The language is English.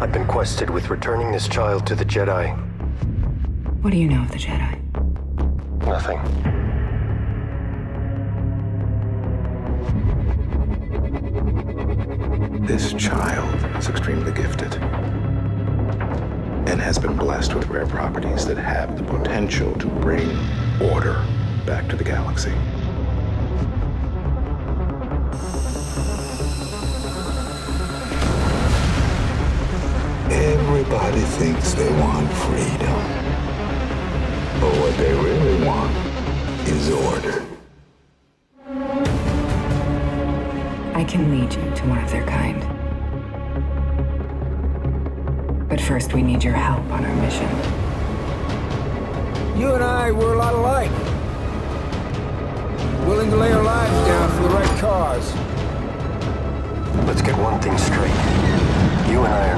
I've been quested with returning this child to the Jedi. What do you know of the Jedi? Nothing. This child is extremely gifted and has been blessed with rare properties that have the potential to bring order back to the galaxy. Everybody thinks they want freedom. But what they really want is order. I can lead you to one of their kind. But first, we need your help on our mission. You and I, we're a lot alike. Willing to lay our lives down for the right cause. Let's get one thing straight. You and I are nothing alike.